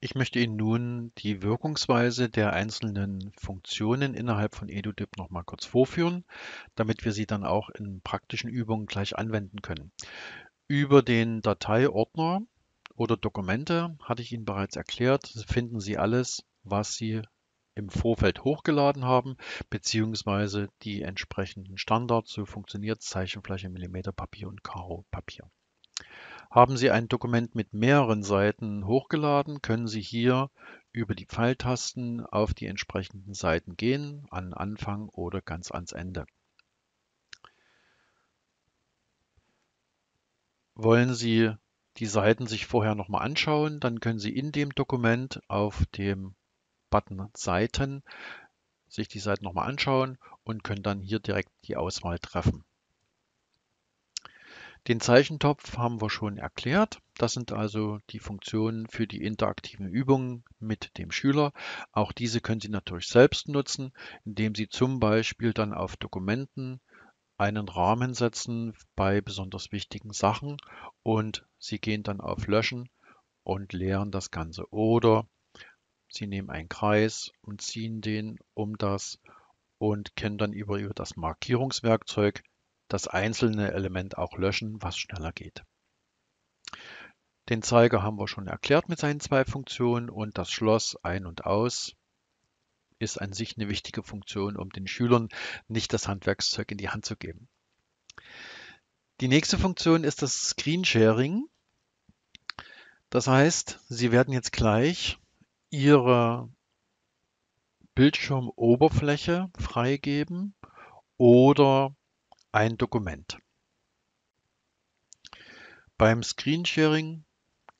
Ich möchte Ihnen nun die Wirkungsweise der einzelnen Funktionen innerhalb von EduDip noch mal kurz vorführen, damit wir sie dann auch in praktischen Übungen gleich anwenden können. Über den Dateiordner oder Dokumente hatte ich Ihnen bereits erklärt, finden Sie alles, was Sie im Vorfeld hochgeladen haben, beziehungsweise die entsprechenden Standards. So funktioniert Zeichenfläche, Millimeterpapier und Karo-Papier. Haben Sie ein Dokument mit mehreren Seiten hochgeladen, können Sie hier über die Pfeiltasten auf die entsprechenden Seiten gehen, an Anfang oder ganz ans Ende. Wollen Sie die Seiten sich vorher nochmal anschauen, dann können Sie in dem Dokument auf dem Button Seiten sich die Seiten nochmal anschauen und können dann hier direkt die Auswahl treffen. Den Zeichentopf haben wir schon erklärt. Das sind also die Funktionen für die interaktiven Übungen mit dem Schüler. Auch diese können Sie natürlich selbst nutzen, indem Sie zum Beispiel dann auf Dokumenten einen Rahmen setzen bei besonders wichtigen Sachen und Sie gehen dann auf Löschen und leeren das Ganze. Oder Sie nehmen einen Kreis und ziehen den um das und können dann über, über das Markierungswerkzeug das einzelne Element auch löschen, was schneller geht. Den Zeiger haben wir schon erklärt mit seinen zwei Funktionen und das Schloss ein und aus ist an sich eine wichtige Funktion, um den Schülern nicht das Handwerkszeug in die Hand zu geben. Die nächste Funktion ist das Screen Sharing. Das heißt, Sie werden jetzt gleich Ihre Bildschirmoberfläche freigeben oder ein Dokument. Beim Screensharing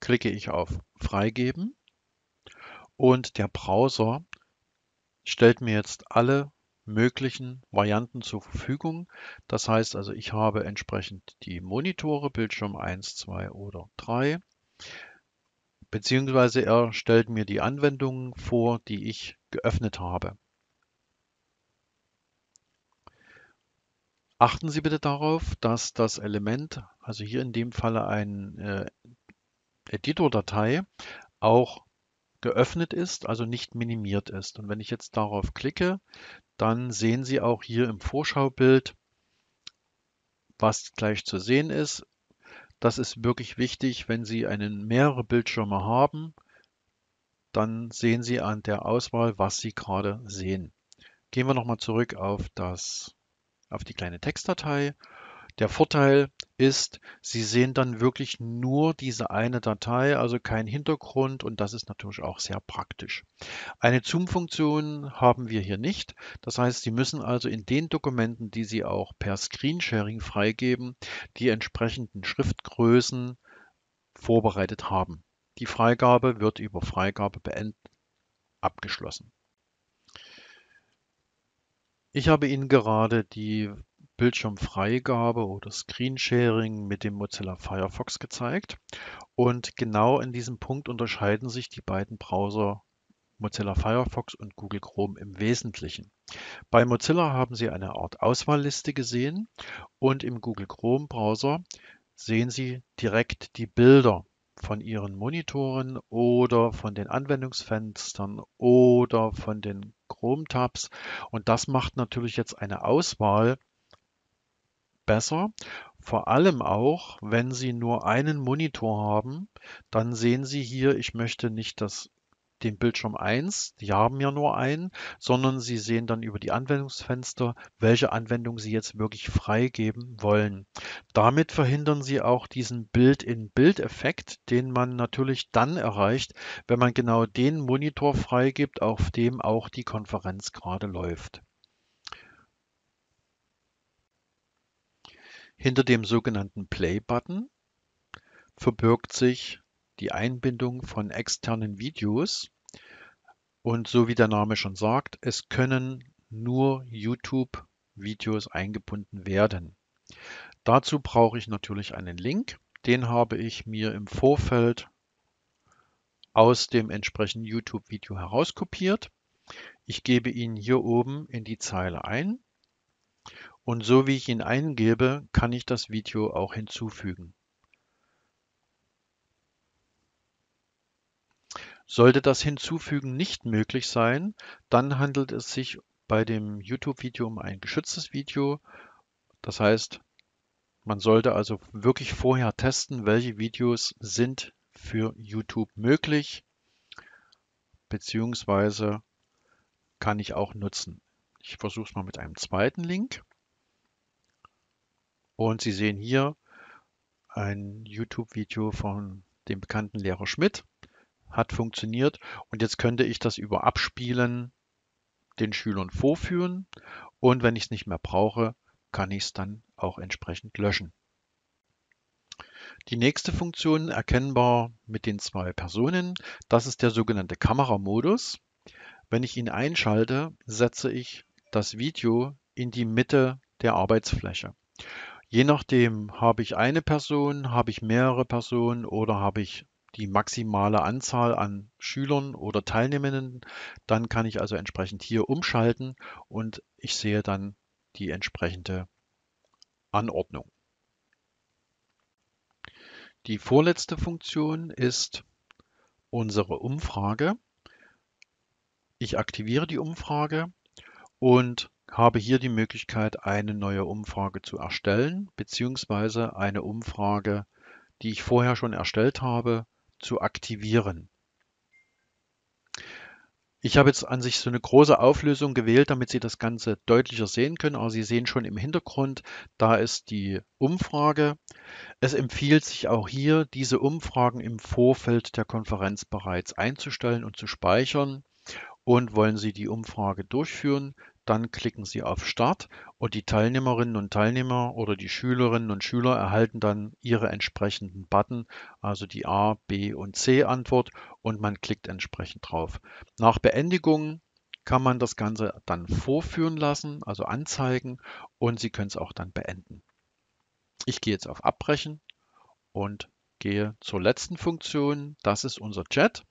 klicke ich auf Freigeben und der Browser stellt mir jetzt alle möglichen Varianten zur Verfügung. Das heißt also, ich habe entsprechend die Monitore, Bildschirm 1, 2 oder 3, beziehungsweise er stellt mir die Anwendungen vor, die ich geöffnet habe. Achten Sie bitte darauf, dass das Element, also hier in dem Falle ein äh, Editor-Datei, auch geöffnet ist, also nicht minimiert ist. Und wenn ich jetzt darauf klicke, dann sehen Sie auch hier im Vorschaubild, was gleich zu sehen ist. Das ist wirklich wichtig, wenn Sie einen mehrere Bildschirme haben, dann sehen Sie an der Auswahl, was Sie gerade sehen. Gehen wir nochmal zurück auf das auf die kleine Textdatei. Der Vorteil ist, Sie sehen dann wirklich nur diese eine Datei, also kein Hintergrund und das ist natürlich auch sehr praktisch. Eine Zoom-Funktion haben wir hier nicht. Das heißt, Sie müssen also in den Dokumenten, die Sie auch per Screensharing freigeben, die entsprechenden Schriftgrößen vorbereitet haben. Die Freigabe wird über Freigabe beenden abgeschlossen. Ich habe Ihnen gerade die Bildschirmfreigabe oder Screensharing mit dem Mozilla Firefox gezeigt. Und genau in diesem Punkt unterscheiden sich die beiden Browser Mozilla Firefox und Google Chrome im Wesentlichen. Bei Mozilla haben Sie eine Art Auswahlliste gesehen und im Google Chrome Browser sehen Sie direkt die Bilder von Ihren Monitoren oder von den Anwendungsfenstern oder von den Chrome-Tabs. Und das macht natürlich jetzt eine Auswahl besser. Vor allem auch, wenn Sie nur einen Monitor haben, dann sehen Sie hier, ich möchte nicht das den Bildschirm 1, die haben ja nur einen, sondern Sie sehen dann über die Anwendungsfenster, welche Anwendung Sie jetzt wirklich freigeben wollen. Damit verhindern Sie auch diesen Bild-in-Bild-Effekt, den man natürlich dann erreicht, wenn man genau den Monitor freigibt, auf dem auch die Konferenz gerade läuft. Hinter dem sogenannten Play-Button verbirgt sich die Einbindung von externen Videos. Und so wie der Name schon sagt, es können nur YouTube-Videos eingebunden werden. Dazu brauche ich natürlich einen Link. Den habe ich mir im Vorfeld aus dem entsprechenden YouTube-Video herauskopiert. Ich gebe ihn hier oben in die Zeile ein. Und so wie ich ihn eingebe, kann ich das Video auch hinzufügen. Sollte das Hinzufügen nicht möglich sein, dann handelt es sich bei dem YouTube-Video um ein geschütztes Video. Das heißt, man sollte also wirklich vorher testen, welche Videos sind für YouTube möglich, beziehungsweise kann ich auch nutzen. Ich versuche es mal mit einem zweiten Link. Und Sie sehen hier ein YouTube-Video von dem bekannten Lehrer Schmidt. Hat funktioniert. Und jetzt könnte ich das über Abspielen den Schülern vorführen. Und wenn ich es nicht mehr brauche, kann ich es dann auch entsprechend löschen. Die nächste Funktion erkennbar mit den zwei Personen, das ist der sogenannte Kameramodus. Wenn ich ihn einschalte, setze ich das Video in die Mitte der Arbeitsfläche. Je nachdem habe ich eine Person, habe ich mehrere Personen oder habe ich die maximale Anzahl an Schülern oder Teilnehmenden, dann kann ich also entsprechend hier umschalten und ich sehe dann die entsprechende Anordnung. Die vorletzte Funktion ist unsere Umfrage. Ich aktiviere die Umfrage und habe hier die Möglichkeit, eine neue Umfrage zu erstellen, beziehungsweise eine Umfrage, die ich vorher schon erstellt habe, zu aktivieren. Ich habe jetzt an sich so eine große Auflösung gewählt, damit Sie das Ganze deutlicher sehen können. Aber Sie sehen schon im Hintergrund, da ist die Umfrage. Es empfiehlt sich auch hier, diese Umfragen im Vorfeld der Konferenz bereits einzustellen und zu speichern. Und wollen Sie die Umfrage durchführen, dann klicken Sie auf Start und die Teilnehmerinnen und Teilnehmer oder die Schülerinnen und Schüler erhalten dann ihre entsprechenden Button, also die A, B und C Antwort und man klickt entsprechend drauf. Nach Beendigung kann man das Ganze dann vorführen lassen, also anzeigen und Sie können es auch dann beenden. Ich gehe jetzt auf Abbrechen und gehe zur letzten Funktion. Das ist unser Chat.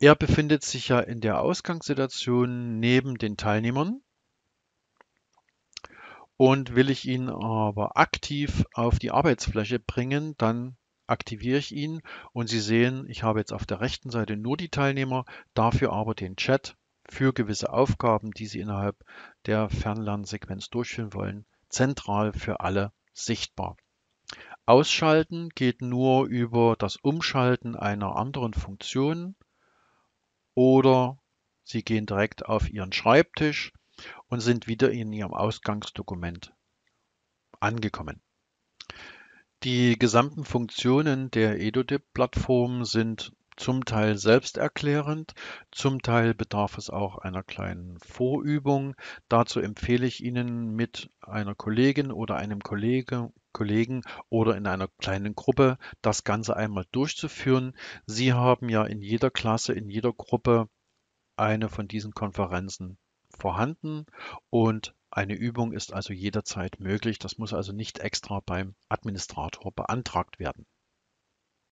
Er befindet sich ja in der Ausgangssituation neben den Teilnehmern. Und will ich ihn aber aktiv auf die Arbeitsfläche bringen, dann aktiviere ich ihn. Und Sie sehen, ich habe jetzt auf der rechten Seite nur die Teilnehmer, dafür aber den Chat für gewisse Aufgaben, die Sie innerhalb der Fernlernsequenz durchführen wollen, zentral für alle sichtbar. Ausschalten geht nur über das Umschalten einer anderen Funktion oder Sie gehen direkt auf Ihren Schreibtisch und sind wieder in Ihrem Ausgangsdokument angekommen. Die gesamten Funktionen der EduDip-Plattform sind zum Teil selbsterklärend, zum Teil bedarf es auch einer kleinen Vorübung. Dazu empfehle ich Ihnen mit einer Kollegin oder einem Kollege, Kollegen oder in einer kleinen Gruppe das Ganze einmal durchzuführen. Sie haben ja in jeder Klasse, in jeder Gruppe eine von diesen Konferenzen vorhanden und eine Übung ist also jederzeit möglich. Das muss also nicht extra beim Administrator beantragt werden.